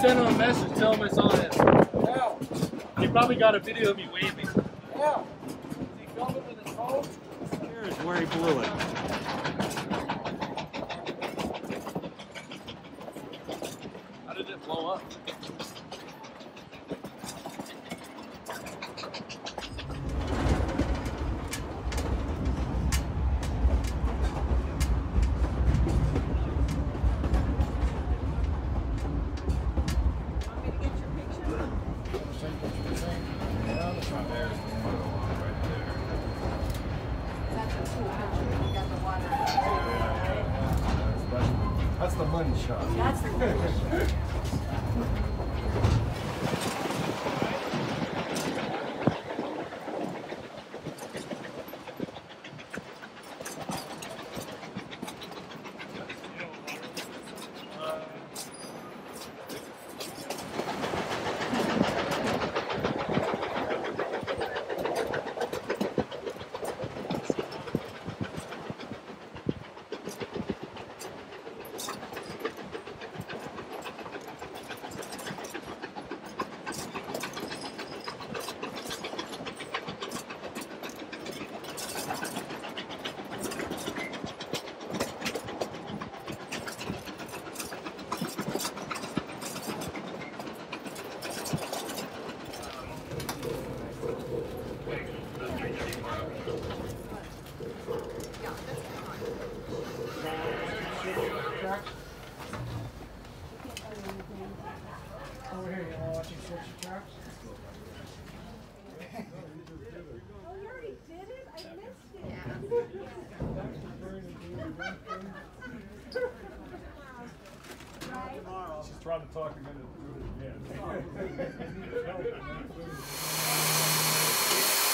send him a message, tell him I saw him. Yeah. He probably got a video of me waving. Yeah. He filmed it his phone? Here's where he blew it. How did it blow up? tomorrow. She's trying to talk again. Do oh. again.